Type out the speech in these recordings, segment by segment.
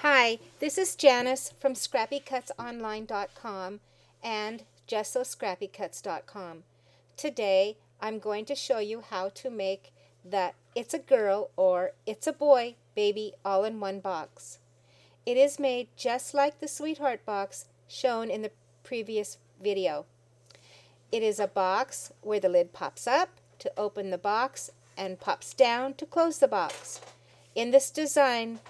Hi, this is Janice from ScrappyCutsOnline.com and JustSoScrappyCuts.com. Today, I'm going to show you how to make the It's a Girl or It's a Boy baby all in one box. It is made just like the Sweetheart box shown in the previous video. It is a box where the lid pops up to open the box and pops down to close the box. In this design,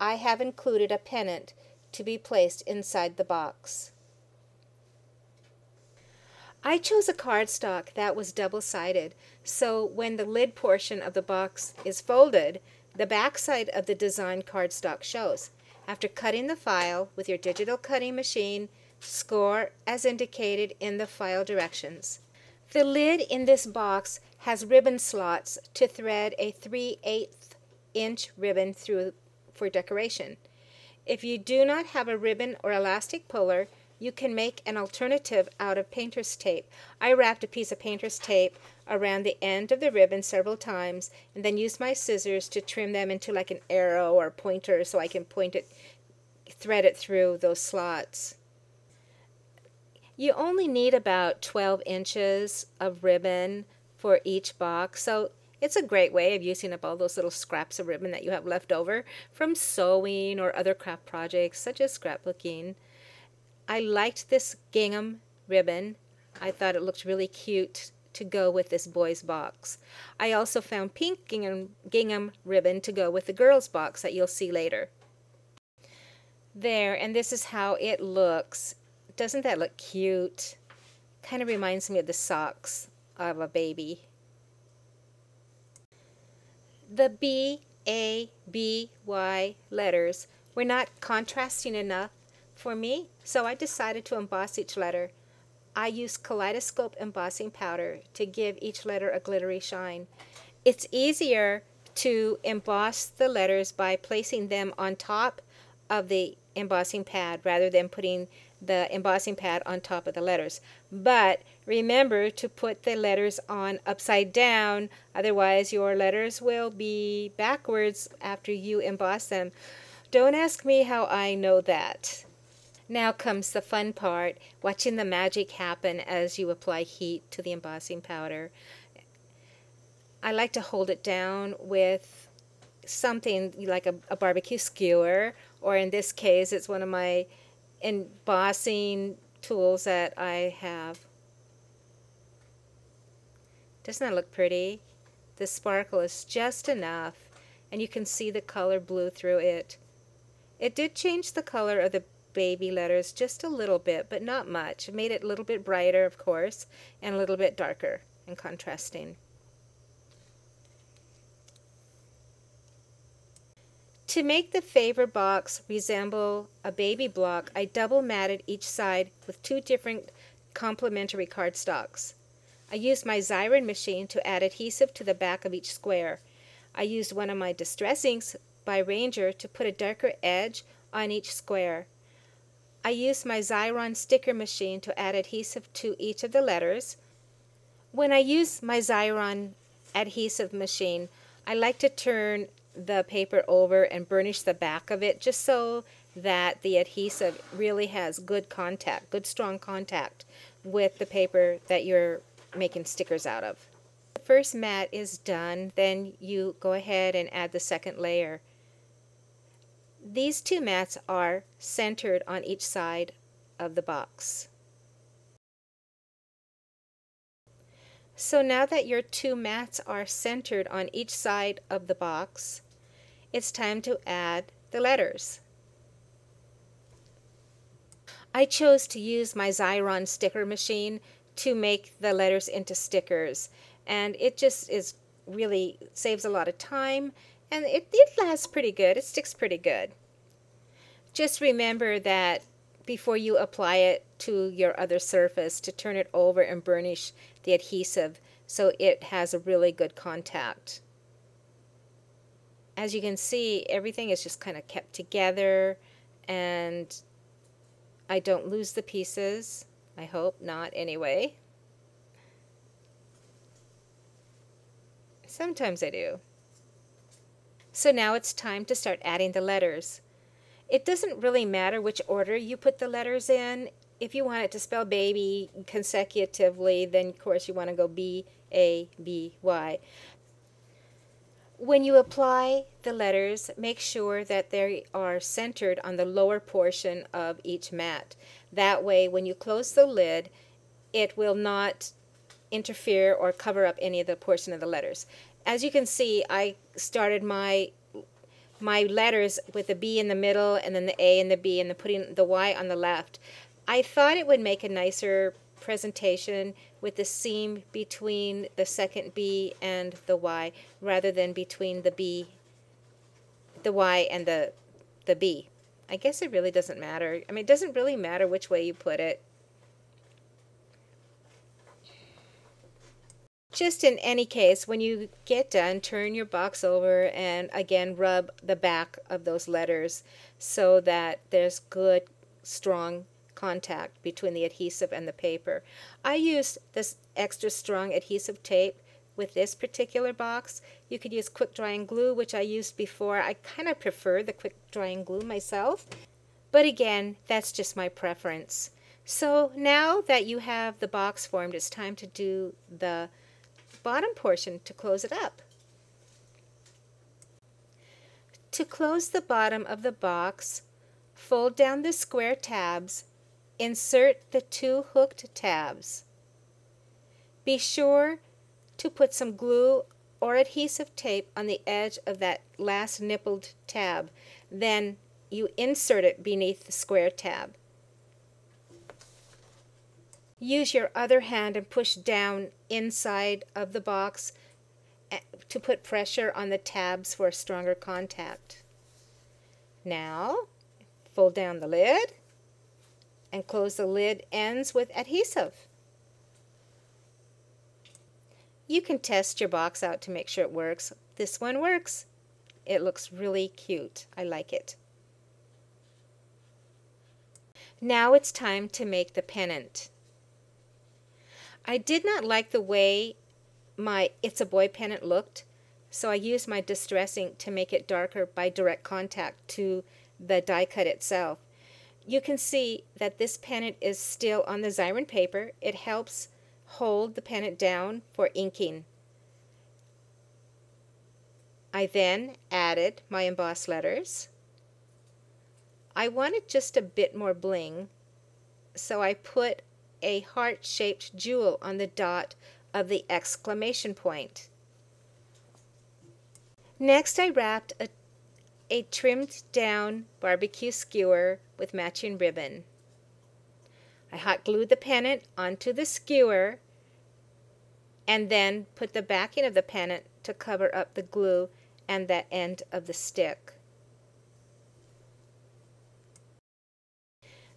I have included a pennant to be placed inside the box. I chose a cardstock that was double-sided, so when the lid portion of the box is folded, the backside of the designed cardstock shows. After cutting the file with your digital cutting machine, score as indicated in the file directions. The lid in this box has ribbon slots to thread a 3 8 inch ribbon through for decoration. If you do not have a ribbon or elastic puller, you can make an alternative out of painter's tape. I wrapped a piece of painter's tape around the end of the ribbon several times and then used my scissors to trim them into like an arrow or pointer so I can point it, thread it through those slots. You only need about 12 inches of ribbon for each box, so it's a great way of using up all those little scraps of ribbon that you have left over from sewing or other craft projects such as scrapbooking. I liked this gingham ribbon. I thought it looked really cute to go with this boy's box. I also found pink gingham, gingham ribbon to go with the girl's box that you'll see later. There, and this is how it looks. Doesn't that look cute? Kind of reminds me of the socks of a baby. The B, A, B, Y letters were not contrasting enough for me, so I decided to emboss each letter. I used kaleidoscope embossing powder to give each letter a glittery shine. It's easier to emboss the letters by placing them on top of the embossing pad rather than putting the embossing pad on top of the letters. But remember to put the letters on upside down, otherwise your letters will be backwards after you emboss them. Don't ask me how I know that. Now comes the fun part, watching the magic happen as you apply heat to the embossing powder. I like to hold it down with something like a, a barbecue skewer, or in this case, it's one of my embossing tools that I have. Doesn't that look pretty? The sparkle is just enough and you can see the color blue through it. It did change the color of the baby letters just a little bit, but not much. It made it a little bit brighter, of course, and a little bit darker and contrasting. To make the favor box resemble a baby block, I double matted each side with two different complementary cardstocks. I used my Xyron machine to add adhesive to the back of each square. I used one of my Distress Inks by Ranger to put a darker edge on each square. I used my Xyron sticker machine to add adhesive to each of the letters. When I use my Xyron adhesive machine, I like to turn the paper over and burnish the back of it just so that the adhesive really has good contact, good strong contact with the paper that you're making stickers out of. The first mat is done, then you go ahead and add the second layer. These two mats are centered on each side of the box. So now that your two mats are centered on each side of the box, it's time to add the letters. I chose to use my Xyron sticker machine to make the letters into stickers and it just is really saves a lot of time and it, it lasts pretty good. It sticks pretty good. Just remember that before you apply it to your other surface to turn it over and burnish the adhesive so it has a really good contact as you can see, everything is just kind of kept together and I don't lose the pieces. I hope not anyway. Sometimes I do. So now it's time to start adding the letters. It doesn't really matter which order you put the letters in. If you want it to spell baby consecutively, then of course you want to go B, A, B, Y. When you apply the letters, make sure that they are centered on the lower portion of each mat. That way, when you close the lid, it will not interfere or cover up any of the portion of the letters. As you can see, I started my my letters with the B in the middle and then the A and the B and then putting the Y on the left. I thought it would make a nicer presentation with the seam between the second B and the Y rather than between the B, the Y and the, the B. I guess it really doesn't matter. I mean, it doesn't really matter which way you put it. Just in any case, when you get done, turn your box over and again rub the back of those letters so that there's good, strong contact between the adhesive and the paper. I use this extra strong adhesive tape with this particular box. You could use quick drying glue, which I used before. I kind of prefer the quick drying glue myself. But again, that's just my preference. So now that you have the box formed, it's time to do the bottom portion to close it up. To close the bottom of the box, fold down the square tabs, insert the two hooked tabs. Be sure to put some glue or adhesive tape on the edge of that last nippled tab. Then you insert it beneath the square tab. Use your other hand and push down inside of the box eh, to put pressure on the tabs for a stronger contact. Now, fold down the lid and close the lid ends with adhesive. You can test your box out to make sure it works. This one works. It looks really cute. I like it. Now it's time to make the pennant. I did not like the way my It's a Boy pennant looked, so I used my Distress Ink to make it darker by direct contact to the die cut itself. You can see that this pennant is still on the Xyron paper. It helps hold the pennant down for inking. I then added my embossed letters. I wanted just a bit more bling, so I put a heart-shaped jewel on the dot of the exclamation point. Next I wrapped a, a trimmed down barbecue skewer with matching ribbon. I hot glued the pennant onto the skewer and then put the backing of the pennant to cover up the glue and that end of the stick.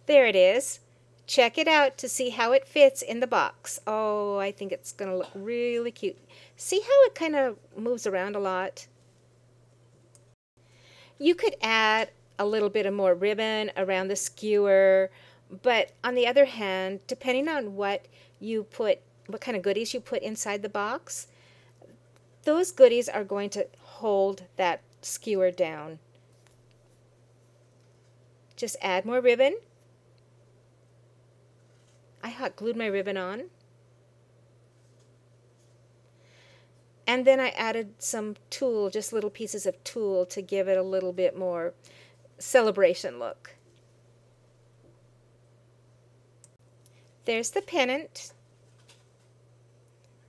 There it is. Check it out to see how it fits in the box. Oh, I think it's going to look really cute. See how it kind of moves around a lot? You could add a little bit of more ribbon around the skewer, but on the other hand, depending on what you put, what kind of goodies you put inside the box, those goodies are going to hold that skewer down. Just add more ribbon I hot glued my ribbon on. And then I added some tulle, just little pieces of tulle to give it a little bit more celebration look. There's the pennant.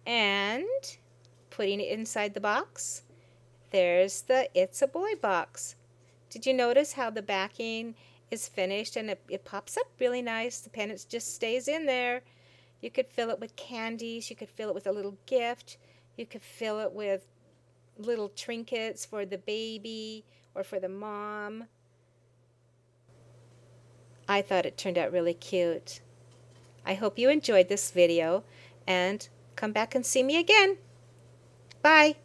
And putting it inside the box, there's the It's a Boy box. Did you notice how the backing is finished and it, it pops up really nice. The pennant just stays in there. You could fill it with candies. You could fill it with a little gift. You could fill it with little trinkets for the baby or for the mom. I thought it turned out really cute. I hope you enjoyed this video and come back and see me again. Bye.